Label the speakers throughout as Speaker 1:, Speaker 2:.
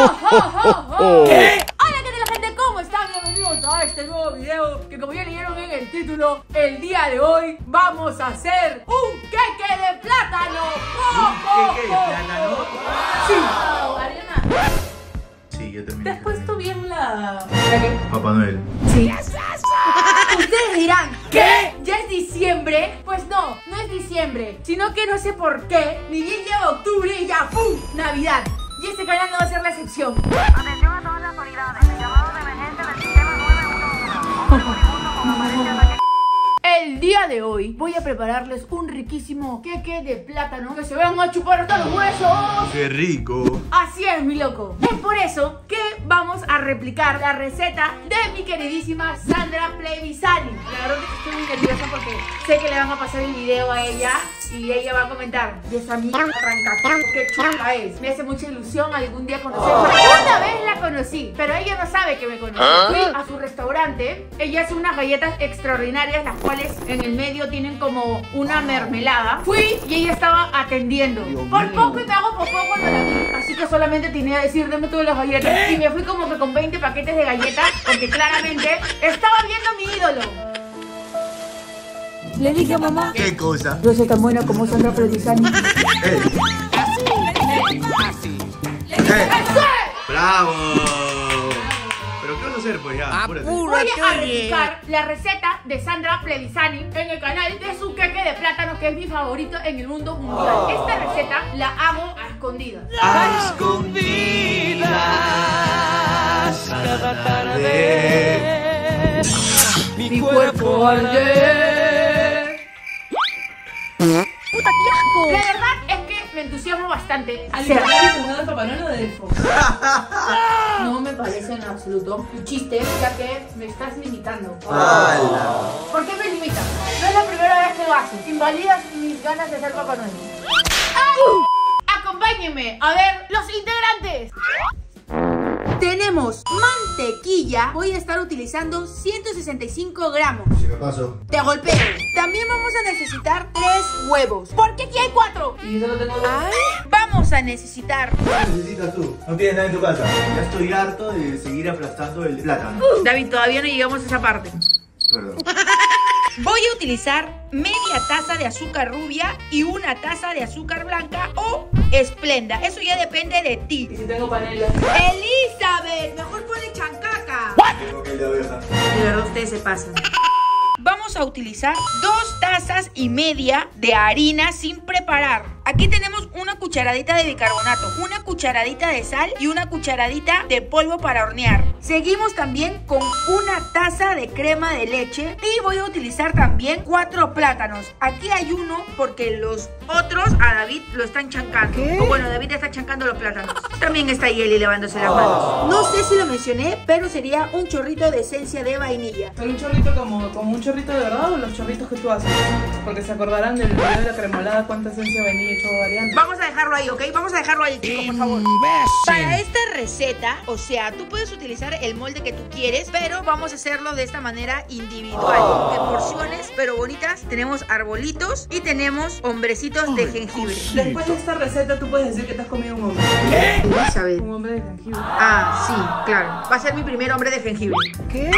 Speaker 1: ¿Qué? Hola, ¿qué tal gente? ¿Cómo están? Bienvenidos a este nuevo video que como ya leyeron en el título, el día de hoy vamos a hacer un queque de plátano.
Speaker 2: ¿Un queque de plátano?
Speaker 1: Sí.
Speaker 3: Ariana,
Speaker 2: Sí, yo
Speaker 3: ¿te
Speaker 2: terminé.
Speaker 3: has puesto bien la...?
Speaker 1: ¿La qué?
Speaker 2: Papá Noel.
Speaker 1: Sí. Ustedes dirán, ¿qué? ¿Ya es diciembre? Pues no, no es diciembre, sino que no sé por qué, ni bien lleva octubre y ya, ¡pum! Navidad. Y este canal no va a ser la excepción.
Speaker 4: Atención a todas las autoridades. El llamado de emergencia del sistema 911.
Speaker 1: El día de hoy voy a prepararles un riquísimo queque de plátano que se van a chupar hasta los huesos.
Speaker 2: ¡Qué rico!
Speaker 1: Así es, mi loco. Es por eso que vamos a replicar la receta de mi queridísima Sandra Plevisani. La verdad es que estoy muy nerviosa porque sé que le van a pasar el video a ella y ella va a comentar. Y esa mierda arranca, qué chula es. Me hace mucha ilusión algún día conocerla. Una vez la conocí, pero ella no sabe que me conoce. Fui a su restaurante. Ella hace unas galletas extraordinarias, las cuales en el medio tienen como una mermelada. Fui y ella estaba atendiendo. Por poco y me hago popó cuando la vi. Así que solamente tenía que decir, deme todas las galletas. Y me fui como que con 20 paquetes de galletas, porque claramente estaba viendo a mi ídolo. Le dije a mamá,
Speaker 2: ¿Qué cosa?
Speaker 1: yo soy tan buena como Sandra Plevisani.
Speaker 2: ¡Ey! ¡Ey! ¡Bravo! Hacer, pues ya? Apúrate.
Speaker 1: Voy a replicar la receta de Sandra Plevisani en el canal de su queque de plátano que es mi favorito en el mundo mundial. Esta receta la hago a escondidas.
Speaker 2: A escondidas cada tarde.
Speaker 1: Mi cuerpo arde. ¡Puta, qué asco! La entusiasmo bastante. hacerlo.
Speaker 3: ¿Alimentar jugando al Papá Noel o de Elfo?
Speaker 1: No me parece en absoluto un chiste, ya que me estás limitando.
Speaker 2: ¡Hala!
Speaker 1: ¿Por qué me limitas? No es la primera vez que lo haces. Invalidas mis ganas de ser Papá Noel. ¡Ay! Acompáñenme a ver los integrantes. Tenemos mantequilla. Voy a estar utilizando 165 gramos.
Speaker 2: Si me paso.
Speaker 1: Te golpeo. También vamos a necesitar tres huevos. Porque aquí hay cuatro.
Speaker 3: Y yo solo tengo dos.
Speaker 1: Vamos a necesitar.
Speaker 2: ¿Qué necesitas tú? No tienes nada en tu casa. Ya estoy harto de seguir aplastando el plátano.
Speaker 1: David, todavía no llegamos a esa parte.
Speaker 2: Perdón.
Speaker 1: Voy a utilizar media taza de azúcar rubia y una taza de azúcar blanca o esplenda. Eso ya depende de ti.
Speaker 3: Y si tengo panela.
Speaker 1: Elizabeth, mejor ponle chancaca.
Speaker 2: Tengo que ir de.
Speaker 1: De verdad ustedes se pasan. Vamos a utilizar dos tazas y media de harina sin preparar. Aquí tenemos una cucharadita de bicarbonato, una cucharadita de sal y una cucharadita de polvo para hornear. Seguimos también con una taza de crema de leche y voy a utilizar también cuatro plátanos. Aquí hay uno porque los otros a David lo están chancando. O bueno, David está chancando los plátanos. También está Yeli lavándose las manos. No sé si lo mencioné, pero sería un chorrito de esencia de vainilla.
Speaker 3: ¿Pero un chorrito como, como un chorrito de verdad o los chorritos que tú haces? Porque se acordarán del video de la cremolada cuánta esencia de vainilla echó variante.
Speaker 1: Vamos a dejarlo ahí, ¿ok? Vamos a dejarlo ahí, chicos, por favor. Para esta receta, o sea, tú puedes utilizar el molde que tú quieres, pero vamos a hacerlo de esta manera individual. En porciones, pero bonitas. Tenemos arbolitos y tenemos hombrecitos de jengibre.
Speaker 3: Después de esta receta tú puedes decir que te has comido un hombre.
Speaker 1: Elizabeth.
Speaker 3: Un hombre de jengibre.
Speaker 1: Ah, sí, claro. Va a ser mi primer hombre de jengibre.
Speaker 3: ¿Qué?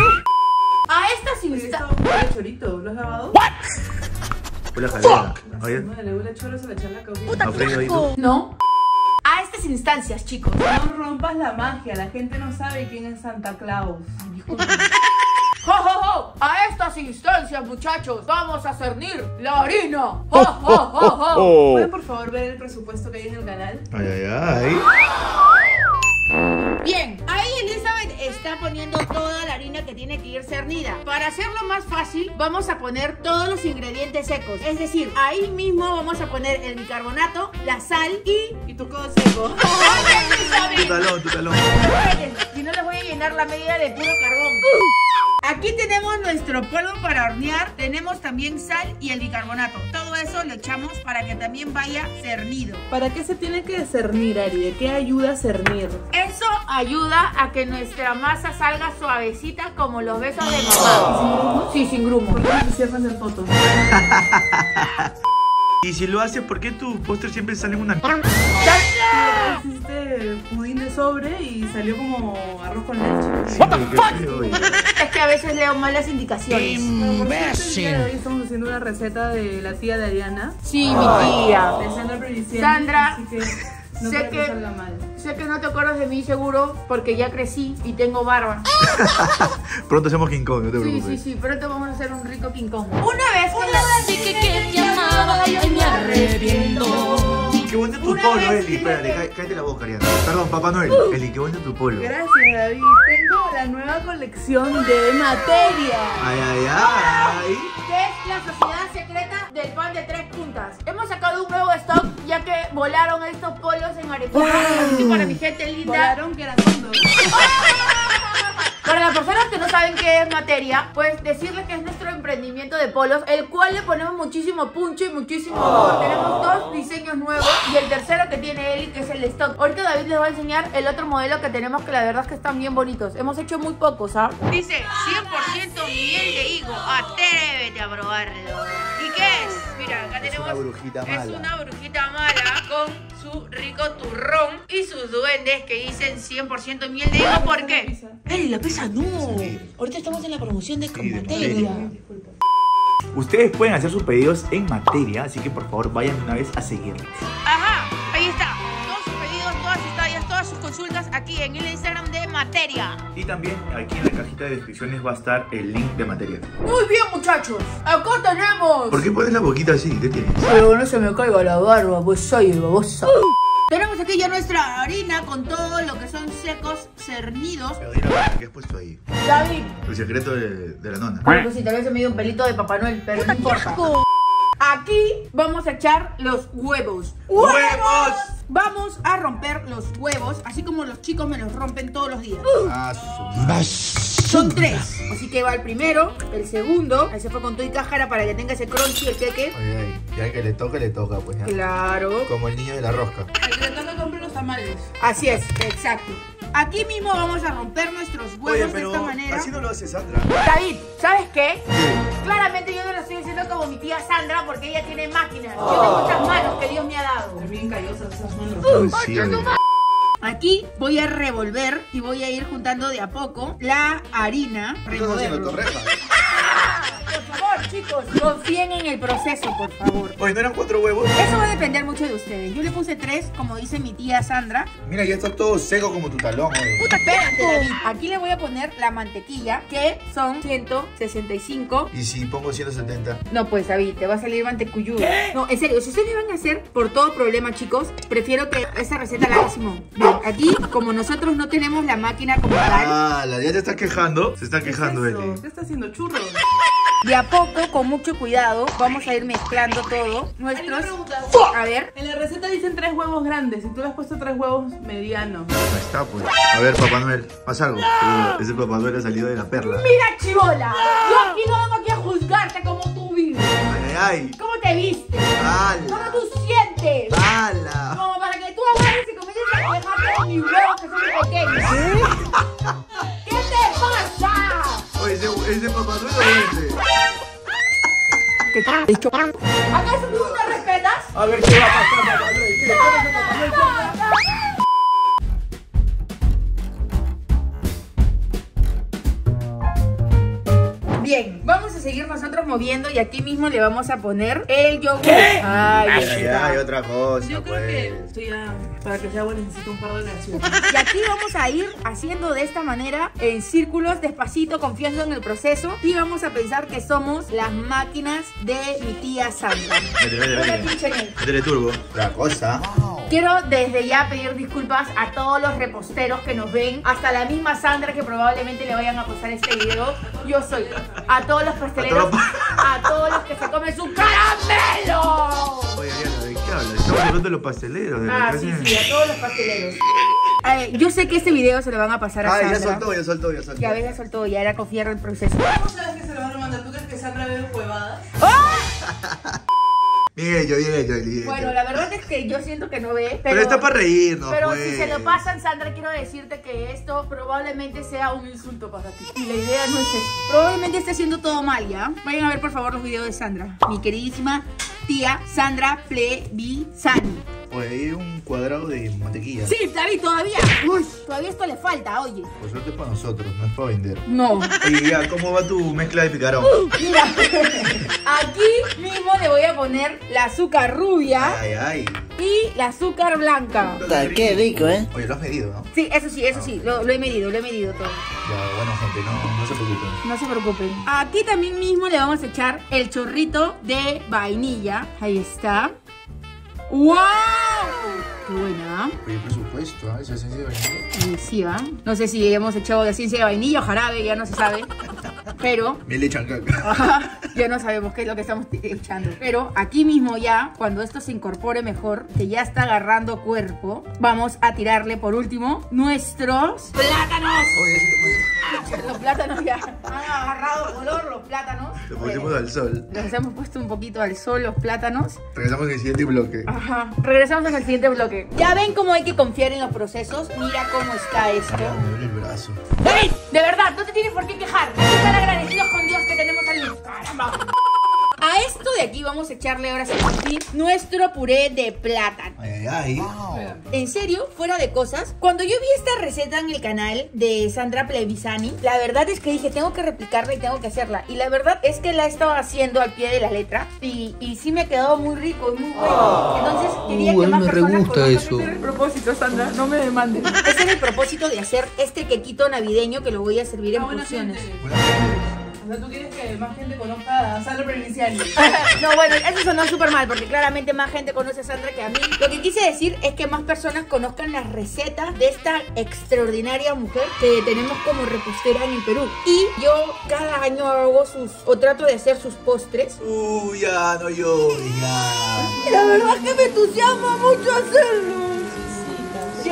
Speaker 1: A estas
Speaker 3: Esto
Speaker 1: instancias...
Speaker 3: chorito, ¿lo has lavado?
Speaker 2: Hola, jalea. Oye,
Speaker 3: le huele choro, se le echa la causa.
Speaker 2: Alfredo, ¿y tú?
Speaker 1: No. Instancias, chicos.
Speaker 3: No rompas la magia, la gente no sabe quién es Santa Claus. Disculpa.
Speaker 1: ¡Jo, jo, jo! A estas instancias, muchachos, vamos a cernir la harina. ¡Jo, jo, jo, jo!
Speaker 3: ¿Pueden por favor ver el presupuesto que hay en el canal?
Speaker 2: Ay, ay, ay.
Speaker 1: Bien, ahí Elizabeth está poniendo toda la harina que tiene que ir cernida. Para hacerlo más fácil, vamos a poner todos los ingredientes secos. Es decir, ahí mismo vamos a poner el bicarbonato, la sal y...
Speaker 3: Y tu codo seco.
Speaker 1: ¡Oye,
Speaker 2: Tu talón, tu talón.
Speaker 1: Si no les voy a llenar la medida de puro carbón. Aquí tenemos nuestro polvo para hornear, tenemos también sal y el bicarbonato. Todo eso lo echamos para que también vaya cernido.
Speaker 3: ¿Para qué se tiene que cernir, Ari? ¿De qué ayuda a cernir?
Speaker 1: Eso ayuda a que nuestra masa salga suavecita como los besos de mamá. Sí, sin grumo.
Speaker 3: ¿Por qué no quisieras hacer fotos?
Speaker 2: Y si lo haces, ¿por qué tu póster siempre sale en una...
Speaker 3: Hiciste pudín de sobre y salió como arroz con leche.
Speaker 2: Sí, qué feo, oye.
Speaker 1: Es que a veces leo mal las indicaciones.
Speaker 3: De hoy estamos haciendo una receta de la tía de Ariana,
Speaker 1: Sí, mi tía.
Speaker 3: de Sandra Previsiani,
Speaker 1: Sandra,
Speaker 3: así que no
Speaker 1: sé
Speaker 3: que
Speaker 1: que-
Speaker 3: mal.
Speaker 1: Sé que no te acuerdas de mí seguro porque ya crecí y tengo barba.
Speaker 2: Pronto hacemos King Kong, no te
Speaker 1: Sí,
Speaker 2: preocupes.
Speaker 1: sí, sí, pronto vamos a hacer un rico King Kong. Una vez que la...
Speaker 5: Que amaba y me arrepiento.
Speaker 2: Qué bonito tu
Speaker 1: Una
Speaker 2: polo, Eli. Espérate, cá- cállate la boca, Ariana. Perdón, Papá Noel. Eli, qué bonito tu polo. Ay,
Speaker 3: Gracias, David. Tengo la nueva colección de materia.
Speaker 2: ay, ay.
Speaker 1: que es la sociedad secreta del pan de tres puntas. Hemos sacado un nuevo stock ya que volaron estos polos en Arequipa. Y para mi gente linda.
Speaker 3: Volaron que eran.
Speaker 1: Para las personas que no saben qué es materia, pues decirles que es nuestro emprendimiento de polos, el cual le ponemos muchísimo puncho y muchísimo amor. Tenemos dos diseños nuevos y el tercero que tiene Eli, que es el stock. Ahorita David les va a enseñar el otro modelo que tenemos, que la verdad es que están bien bonitos. Hemos hecho muy pocos, ¿ah? Dice 100% miel de higo. Atrévete a probarlo. ¿Y qué es? Mira, acá tenemos.
Speaker 2: una brujita
Speaker 1: Es
Speaker 2: mala.
Speaker 1: una brujita mala con su rico turrón y sus duendes que dicen 100% miel de higo. ¿Por qué? Eli, la pesa no. Ahorita estamos en la promoción de Comateria.
Speaker 2: Ustedes pueden hacer sus pedidos en materia, así que por favor vayan una vez a seguirlos.
Speaker 1: Materia.
Speaker 2: Y también aquí en la cajita de descripciones va a estar el link de materia.
Speaker 1: Muy bien, muchachos. Acá tenemos.
Speaker 2: ¿Por qué pones la boquita así? ¿Qué tienes?
Speaker 1: Pero no se me caiga la barba, pues soy babosa. Tenemos aquí ya nuestra harina con todo lo que son secos, cernidos.
Speaker 2: Pero dile la ¿qué has puesto ahí?
Speaker 1: David,
Speaker 2: El secreto de, de la nona.
Speaker 1: pues si tal vez se me dio un pelito de Papá Noel, pero no importa. Aquí vamos a echar los huevos.
Speaker 2: ¡Huevos!
Speaker 1: Vamos a romper los huevos, así como los chicos me los rompen todos los días.
Speaker 2: Ah, su
Speaker 1: Son tres. Así que va el primero, el segundo. Ahí se fue con todo y cájara para que tenga ese crunchy el queque.
Speaker 6: Ay, ay, ya que le toca, le toca, pues ya.
Speaker 1: Claro.
Speaker 6: Como el niño de la rosca.
Speaker 3: El que le toca comprar los tamales.
Speaker 1: Así es, exacto. Aquí mismo vamos a romper nuestros huevos
Speaker 2: Oye,
Speaker 1: de esta manera.
Speaker 2: así no lo hace Sandra.
Speaker 1: David, ¿sabes qué? Claramente yo no lo estoy haciendo como mi tía Sandra porque ella tiene máquinas. Yo tengo muchas manos que Dios me ha dado.
Speaker 3: Bien callosas esas manos.
Speaker 1: Aquí voy a revolver y voy a ir juntando de a poco la harina.
Speaker 6: ¿Qué estás haciendo.
Speaker 1: Por favor, chicos, confíen en el proceso, por favor.
Speaker 2: Oye, ¿no eran cuatro huevos?
Speaker 1: Eso va a depender mucho de ustedes. Yo le puse tres, como dice mi tía Sandra.
Speaker 6: Mira, ya está todo seco como tu talón, oye.
Speaker 1: Puta, espérate, David. Aquí le voy a poner la mantequilla, que son 165.
Speaker 6: Y si pongo 170.
Speaker 1: No, pues David, te va a salir mantecuyudo. No, en serio, si ustedes van a hacer por todo problema, chicos, prefiero que esta receta la haga Simón. Bien, aquí, como nosotros no tenemos la máquina como tal,
Speaker 2: Ah, la ya te está quejando. Se está
Speaker 3: ¿Qué es
Speaker 2: quejando,
Speaker 3: eso?
Speaker 2: Eli.
Speaker 3: ¿Qué está haciendo? Churros.
Speaker 1: De a poco, con mucho cuidado, vamos a ir mezclando todo. Nuestros. A ver.
Speaker 3: En la receta dicen tres huevos grandes y tú le has puesto tres huevos medianos.
Speaker 2: Ahí está, pues. A ver, Papá Noel, haz algo. Ese Papá Noel ha salido de la perla.
Speaker 1: Mira, chivola. Yo aquí no vengo aquí a juzgarte como tú vives.
Speaker 2: Ay, ay,
Speaker 1: ¿Cómo te viste? ¿Cómo tú sientes?
Speaker 2: ¡Hala!
Speaker 1: Como para que tú agarres y comiences a quejarte de mis huevos que son pequeños. ¿Qué te pasa?
Speaker 2: Oye, ese, ese Papá Noel lo vende.
Speaker 1: ¿Acaso tú no te respetas?
Speaker 2: A ver qué va a pasar,
Speaker 1: Bien, vamos a seguir nosotros moviendo y aquí mismo le vamos a poner el yogur. Ay,
Speaker 2: Ay,
Speaker 1: está.
Speaker 2: ay, otra cosa,
Speaker 3: Yo creo
Speaker 2: pues.
Speaker 3: que ya, para que sea bueno, necesito un par de oraciones.
Speaker 1: Y aquí vamos a ir haciendo de esta manera en círculos, despacito, confiando en el proceso. Y vamos a pensar que somos las máquinas de mi tía Sandra.
Speaker 2: Métele,
Speaker 1: Hola,
Speaker 2: métele. Métele turbo.
Speaker 6: La cosa.
Speaker 1: Quiero desde ya pedir disculpas a todos los reposteros que nos ven, hasta la misma Sandra que probablemente le vayan a pasar este video. Yo soy a todos los pasteleros,
Speaker 2: A todos.
Speaker 1: los que se comen su caramelo.
Speaker 2: Oye, Ariana, ¿de qué hablas? Estamos hablando de los pasteleros. De
Speaker 1: Ah, sí, sí, a todos los pasteleros. Eh, yo sé que este video se lo van a pasar a
Speaker 2: Ay,
Speaker 1: Sandra.
Speaker 2: ya soltó, ya soltó, ya soltó.
Speaker 1: Que a veces soltó, ya era confiar en el proceso.
Speaker 3: ¿Cómo sabes que se lo van a mandar? ¿Tú crees que Sandra ve huevadas?
Speaker 2: Bien hecho, bien hecho, bien.
Speaker 1: Bueno, la verdad es que yo siento que no ve, pero...
Speaker 2: Pero está para reírnos,
Speaker 1: Pero
Speaker 2: pues.
Speaker 1: si se lo pasan, Sandra, quiero decirte que esto probablemente sea un insulto para ti. Y la idea no es eso. Probablemente esté haciendo todo mal, ¿ya? Vayan a ver, por favor, los videos de Sandra. Mi queridísima tía Sandra Plebisani.
Speaker 6: Oye, hay un cuadrado de mantequilla.
Speaker 1: Sí, David, todavía. Uy, todavía esto le falta, oye.
Speaker 6: Por suerte es para nosotros, no es para vender.
Speaker 1: No.
Speaker 6: Oye, ya, ¿cómo va tu mezcla de picarón?
Speaker 1: Mira, aquí mismo le voy a poner la azúcar rubia
Speaker 6: Ay, ay.
Speaker 1: y la azúcar blanca.
Speaker 6: Qué rico, ¿eh? Oye, lo has medido, ¿no?
Speaker 1: Sí, eso sí, eso sí, lo, lo he medido, lo he medido todo.
Speaker 6: Ya, bueno, gente, no, no se preocupen.
Speaker 1: No se preocupen. Aquí también mismo le vamos a echar el chorrito de vainilla. Ahí está. ¡Wow! ¡Qué buena!
Speaker 6: Oye, presupuesto, ¿ah? Esa esencia de vainilla.
Speaker 1: Sí, ¿va? No sé si hemos echado de ciencia de vainilla o jarabe, ya no se sabe. Pero
Speaker 6: Miel de chancaca.
Speaker 1: Ajá, ya no sabemos qué es lo que estamos echando. Pero aquí mismo ya, cuando esto se incorpore mejor, que ya está agarrando cuerpo, vamos a tirarle por último nuestros plátanos. Los plátanos ya han agarrado color, los plátanos.
Speaker 6: lo pusimos al sol.
Speaker 1: Los hemos puesto un poquito al sol, los plátanos.
Speaker 6: Regresamos en el siguiente bloque.
Speaker 1: Ajá. Regresamos en el siguiente bloque. Ya ven cómo hay que confiar en los procesos. Mira cómo está esto.
Speaker 6: Me duele el brazo.
Speaker 1: David, de verdad, no te tienes por qué quejar. Agradecidos con Dios que tenemos a luz. Caramba. A esto de aquí vamos a echarle ahora sí nuestro puré de plátano.
Speaker 6: Ay, ay, ay.
Speaker 1: En serio, fuera de cosas, cuando yo vi esta receta en el canal de Sandra Plebisani, la verdad es que dije, tengo que replicarla y tengo que hacerla. Y la verdad es que la he estado haciendo al pie de la letra y, y sí me ha quedado muy rico y muy bueno. Entonces quería
Speaker 7: Uh,
Speaker 1: que más
Speaker 7: me re
Speaker 1: personas
Speaker 7: gusta
Speaker 1: conozcan
Speaker 7: eso.
Speaker 1: este
Speaker 3: El propósito, Sandra, no me demandes.
Speaker 1: ese era el propósito de hacer este quequito navideño que lo voy a servir en
Speaker 3: Ah, buena O sea, tú quieres que más gente conozca a Sandra Provinciani.
Speaker 1: No, bueno, eso sonó súper mal porque claramente más gente conoce a Sandra que a mí. Lo que quise decir es que más personas conozcan las recetas de esta extraordinaria mujer que tenemos como repostera en el Perú. Y yo cada año hago sus, o trato de hacer sus postres.
Speaker 6: Uy, ya, no llores, ya.
Speaker 1: Y la verdad es que me entusiasma mucho hacerlo.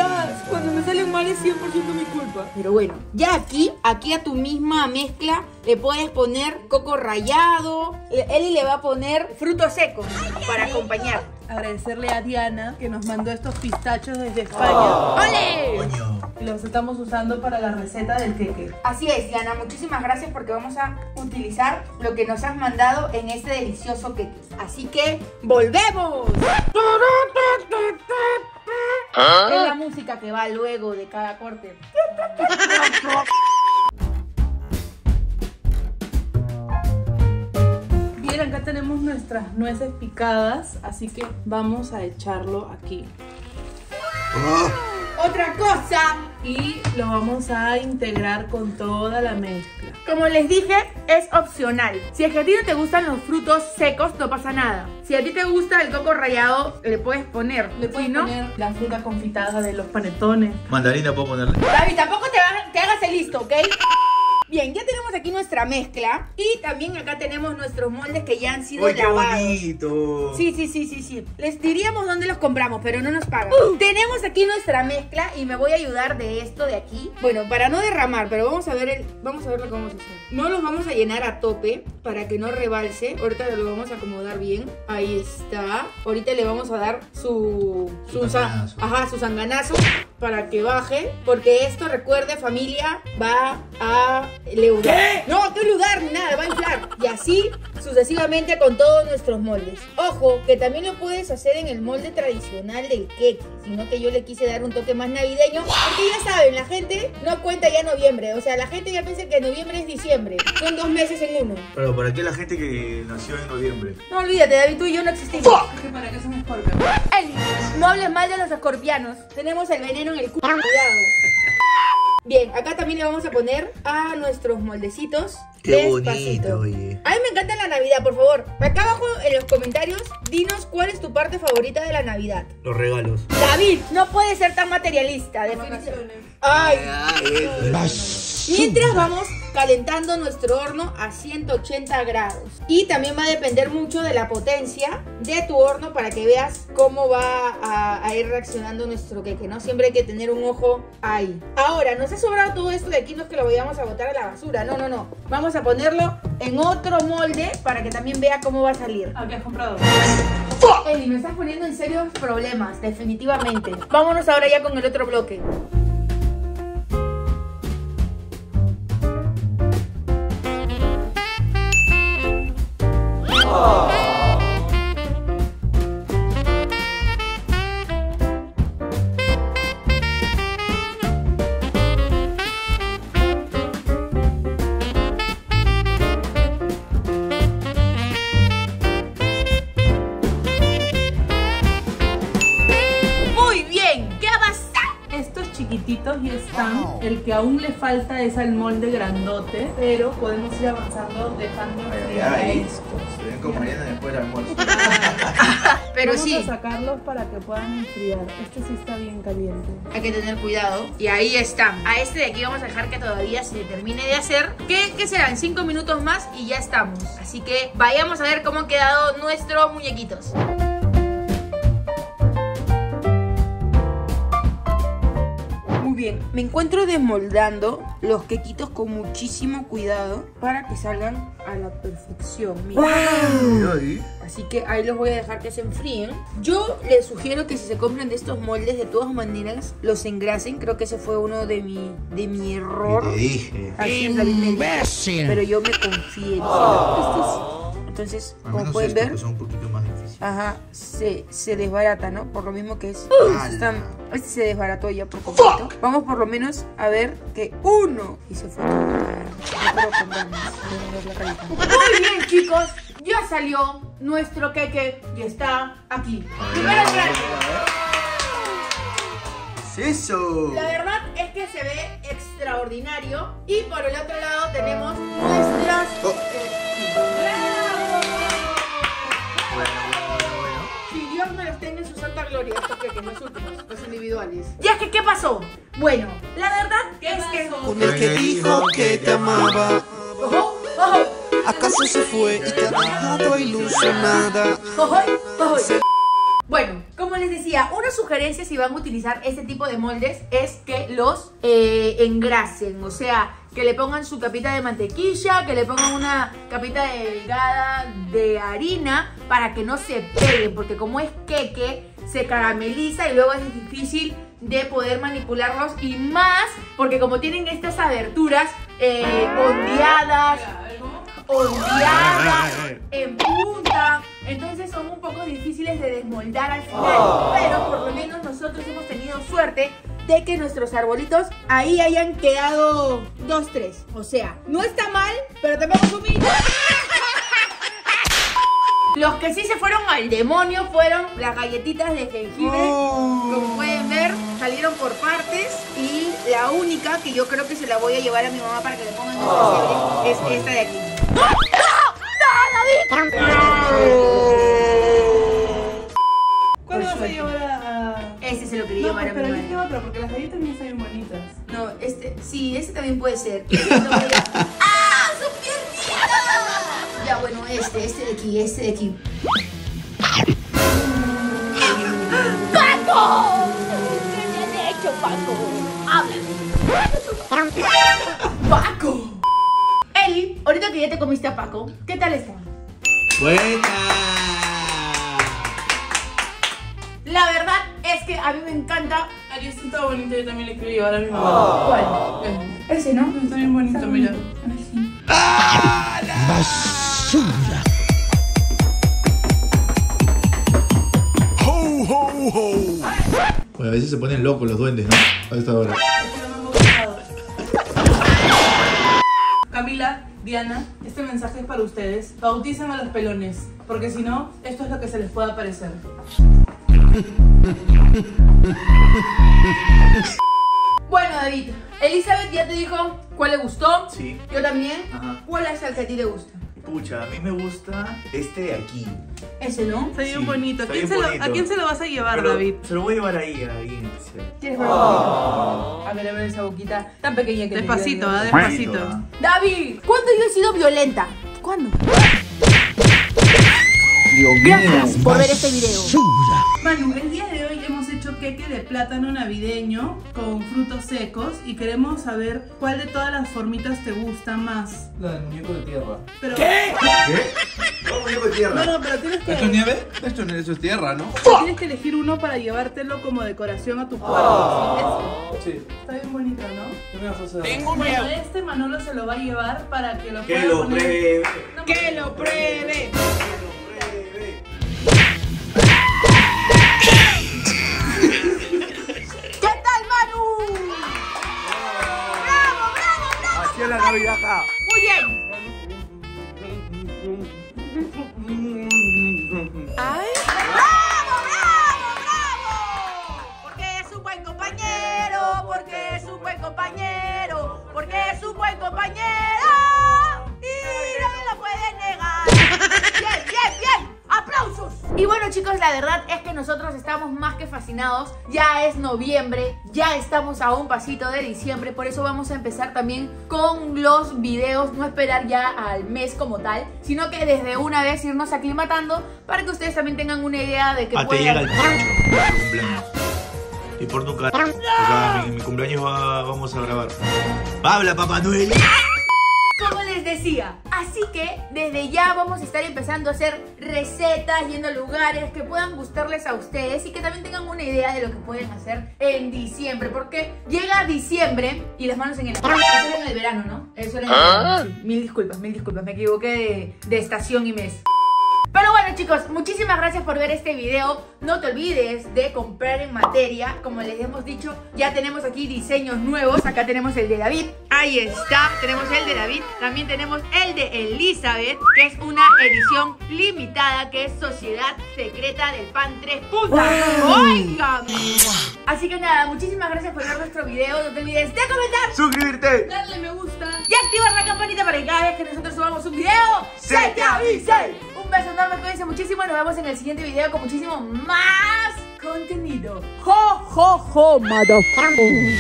Speaker 1: Ya, cuando me salen mal es 100% mi culpa. Pero bueno, ya aquí, aquí a tu misma mezcla le puedes poner coco rallado. Eli le va a poner frutos secos para acompañar.
Speaker 3: Agradecerle a Diana que nos mandó estos pistachos desde España.
Speaker 1: ¡Ole!
Speaker 6: Coño.
Speaker 3: Y los estamos usando para la receta del queque.
Speaker 1: Así es, Diana, muchísimas gracias porque vamos a utilizar lo que nos has mandado en este delicioso queque. Así que, ¡volvemos! Es la música que va luego de cada corte.
Speaker 3: Bien, acá tenemos nuestras nueces picadas, así que vamos a echarlo aquí.
Speaker 1: Otra cosa,
Speaker 3: Y lo vamos a integrar con toda la mezcla.
Speaker 1: como les dije, es opcional. Si es que a ti no te gustan los frutos secos, no pasa nada. Si a ti te gusta el coco rallado, le puedes poner.
Speaker 3: Le
Speaker 1: Si
Speaker 3: puedes
Speaker 1: no,
Speaker 3: poner la fruta confitada de los panetones.
Speaker 6: Mandarina puedo ponerle.
Speaker 1: David, tampoco te, hagas- te hagas el listo, ¿ok? Bien, ya tenemos aquí nuestra mezcla y también acá tenemos nuestros moldes que ya han sido
Speaker 6: ¡Uy, qué
Speaker 1: lavados.
Speaker 6: bonito!
Speaker 1: Sí, sí, sí, sí, sí. Les diríamos dónde los compramos, pero no nos pagan. Tenemos aquí nuestra mezcla y me voy a ayudar de esto de aquí. Bueno, para no derramar, pero vamos a ver el, vamos a ver lo que vamos a hacer. No los vamos a llenar a tope para que no rebalse. Ahorita lo vamos a acomodar bien. Ahí está. Ahorita le vamos a dar su
Speaker 6: Su sanganazo.
Speaker 1: ajá, su sanganazo para que baje, porque esto recuerde familia va a leudar. No, que leudar ni nada, va a inflar. Y así sucesivamente con todos nuestros moldes. Ojo, que también lo puedes hacer en el molde tradicional del queque, sino que yo le quise dar un toque más navideño, porque ya saben, la gente no cuenta ya noviembre, o sea, la gente ya piensa que noviembre es diciembre. Son dos meses en uno.
Speaker 6: Pero ¿para qué la gente que nació en noviembre?
Speaker 1: No olvídate, David, tú y yo no existimos.
Speaker 3: Es que para qué escorpios.
Speaker 1: Eli, no hables mal de los escorpianos. Tenemos el veneno en el culo. Cuidado. Bien, acá también le vamos a poner a nuestros moldecitos.
Speaker 6: Qué
Speaker 1: despacito.
Speaker 6: bonito, oye.
Speaker 1: A mí me encanta la Navidad, por favor. Acá abajo en los comentarios, dinos cuál es tu parte favorita de la Navidad.
Speaker 6: Los regalos.
Speaker 1: David, no puedes ser tan materialista, definitivamente. Ay, Mientras vamos calentando nuestro horno a 180 grados. Y también va a depender mucho de la potencia de tu horno para que veas cómo va a, a ir reaccionando nuestro queque, ¿no? Siempre hay que tener un ojo ahí. Ahora, nos ha sobrado todo esto de aquí, no es que lo vayamos a botar a la basura, no, no, no. Vamos a ponerlo en otro molde para que también vea cómo va a salir.
Speaker 3: ¿A qué has comprado?
Speaker 1: Eli, me estás poniendo en serios problemas, definitivamente. Vámonos ahora ya con el otro bloque.
Speaker 3: 와! El que aún le falta es al molde grandote, pero podemos ir avanzando dejando
Speaker 6: Ay,
Speaker 3: estos.
Speaker 6: se ven como mañana después del almuerzo.
Speaker 1: Pero
Speaker 3: Vamos
Speaker 1: sí,
Speaker 3: a sacarlos para que puedan enfriar. Este sí está bien caliente.
Speaker 1: hay que tener cuidado. Y ahí están. A este de aquí vamos a dejar que todavía se termine de hacer. ¿Qué, qué serán? Cinco minutos más y ya estamos. Así que vayamos a ver cómo han quedado nuestros muñequitos. Bien, me encuentro desmoldando los quequitos con muchísimo cuidado para que salgan a la perfección. Mira.
Speaker 6: Ahí.
Speaker 1: Así que ahí los voy a dejar que se enfríen. Yo les sugiero que si se compran de estos moldes, de todas maneras, los engrasen. Creo que ese fue uno de mi, de mi error.
Speaker 6: Te dije.
Speaker 1: Así dijo. Pero yo me confié. dije, "No, este es-". Entonces, como pueden ver,
Speaker 6: son un poquito más.
Speaker 1: Ajá, se, se desbarata, ¿no? Por lo mismo que es. Están- este se desbarató ya por completo. Vamos por lo menos a ver que uno. Y se fue. No puedo contar más, voy a ver la carita. Muy bien, chicos. Ya salió nuestro queque y está aquí. Primero el grande.
Speaker 6: ¿Qué es eso?
Speaker 1: La verdad es que se ve extraordinario. Y por el otro lado tenemos nuestras.
Speaker 6: Oh.
Speaker 1: eh, gloria, estos que los últimos, los individuales. Ya que, ¿qué pasó? Bueno, la verdad es que.
Speaker 7: Con el que dijo que te amaba.
Speaker 1: Ojo, ojo,
Speaker 7: ¿Acaso se fue y te ha dejado ilusionada?
Speaker 1: ojo, ojo. Bueno, como les decía, una sugerencia si van a utilizar este tipo de moldes es que los eh, engrasen, o sea, que le pongan su capita de mantequilla, que le pongan una capita delgada de harina para que no se peguen, porque como es queque, se carameliza y luego es difícil de poder manipularlos y más porque como tienen estas aberturas eh, ondeadas, ondeadas, en punta, entonces son un poco difíciles de desmoldar al final, pero por lo menos nosotros hemos tenido suerte de que nuestros arbolitos ahí hayan quedado dos, tres. O sea, no está mal, pero tampoco es humilde. Los que sí se fueron al demonio fueron las galletitas de jengibre. Como pueden ver, salieron por partes. Y la única que yo creo que se la voy a llevar a mi mamá para que le pongan en el es esta de aquí. ¡No! ¡No! ¡No, David!
Speaker 3: ¿Cuál
Speaker 1: Por
Speaker 3: vas a llevar a.?
Speaker 1: Ese se lo quería
Speaker 3: No,
Speaker 1: llevar a mi
Speaker 3: pero
Speaker 1: madre.
Speaker 3: elige otro, porque las galletas también están bien bonitas.
Speaker 1: No, este, sí, este también puede ser. Este este, este de aquí, este de aquí. ¡Paco! ¿Qué me han hecho, Paco? Háblame. ¡Paco! Eli, ahorita que ya te comiste a Paco, ¿qué tal está?
Speaker 6: Buena.
Speaker 1: La verdad es que a mí me encanta.
Speaker 3: Este está bonito, yo también le quiero llevar a mi mamá.
Speaker 1: ¿Cuál? Ese, ¿no?
Speaker 3: Está bien bonito, mira.
Speaker 6: Bueno, a veces se ponen locos los duendes, ¿no? A esta hora.
Speaker 3: Camila, Diana, este mensaje es para ustedes. Bauticen a los pelones, porque si no, esto es lo que se les puede aparecer.
Speaker 1: Bueno, David, Elizabeth ya te dijo cuál le gustó.
Speaker 6: Sí.
Speaker 1: Yo también.
Speaker 6: Ajá.
Speaker 1: ¿Cuál es el que a ti te gusta?
Speaker 6: Pucha, a mí me gusta este de aquí.
Speaker 1: Ese, ¿no?
Speaker 3: Está bien
Speaker 6: Sí,
Speaker 3: bonito. ¿A
Speaker 6: está
Speaker 3: quién,
Speaker 6: bien
Speaker 3: se lo,
Speaker 6: bonito.
Speaker 3: ¿A quién se lo vas a llevar,
Speaker 6: Pero
Speaker 3: David?
Speaker 6: Se lo voy a llevar ahí, ahí especial.
Speaker 1: ¿Quieres ver? A ver, a ver esa boquita tan pequeña que
Speaker 3: Despacito,
Speaker 1: te
Speaker 3: ¿ah?
Speaker 1: dio.
Speaker 3: Despacito.
Speaker 6: ¿ah?
Speaker 1: David, ¿cuándo yo he sido violenta? ¿Cuándo? Gracias por ver este video.
Speaker 3: Manu, el día de queque de plátano navideño con frutos secos y queremos saber cuál de todas las formitas te gusta más.
Speaker 8: La del muñeco de tierra.
Speaker 3: Pero,
Speaker 6: ¿Qué? ¿Cómo muñeco de tierra?
Speaker 3: No, no, pero tienes que,
Speaker 8: ¿Esto es nieve? Esto no eso es tierra, ¿no?
Speaker 3: tienes que elegir uno para llevártelo como decoración a tu cuarto. ¿sí?
Speaker 8: Sí.
Speaker 3: Está bien bonito, ¿no?
Speaker 8: ¿Qué me vas a hacer?
Speaker 3: Bueno, este Manolo se lo va a llevar para que lo
Speaker 6: Que
Speaker 3: pueda
Speaker 6: lo
Speaker 3: poner-
Speaker 6: pruebe.
Speaker 3: No,
Speaker 1: ¡Que lo pruebe! ¿Qué Muy bien. Ay. ¡Bravo, bravo, bravo!
Speaker 6: Porque es un buen compañero,
Speaker 1: porque es un buen compañero, porque es un buen compañero. La verdad es que nosotros estamos más que fascinados. Ya es noviembre, ya estamos a un pasito de diciembre, por eso vamos a empezar también con los videos, no esperar ya al mes como tal, sino que desde una vez irnos aclimatando para que ustedes también tengan una idea de que
Speaker 6: Ah, te
Speaker 1: pueden...
Speaker 6: llega el cumpleaños. Y por tu cara. O sea, mi, mi cumpleaños va- vamos a grabar. Habla, Papá Noel.
Speaker 1: Les decía, así que desde ya vamos a estar empezando a hacer recetas, yendo a lugares que puedan gustarles a ustedes y que también tengan una idea de lo que pueden hacer en diciembre, porque llega diciembre y las manos en el... Eso era en el verano, ¿no? Eso era en el verano. sí. Mil disculpas, mil disculpas, me equivoqué de, de estación y mes. Pero bueno chicos, muchísimas gracias por ver este video. No te olvides de comprar en materia. Como les hemos dicho, ya tenemos aquí diseños nuevos. Acá tenemos el de David. Ahí está, tenemos el de David. También tenemos el de Elizabeth, que es una edición limitada, que es Sociedad Secreta del Pan 3 puntas. ¡Oigan! Así que nada, muchísimas gracias por ver nuestro video. No te olvides de comentar
Speaker 2: Suscribirte.
Speaker 3: Darle me gusta.
Speaker 1: y activar la campanita para que cada vez que nosotros subamos un video
Speaker 2: Se te avise.
Speaker 1: Un beso enorme, muchísimo. Nos vemos en el siguiente video con muchísimo más contenido. ¡Jo, jo, jo, motherfucker!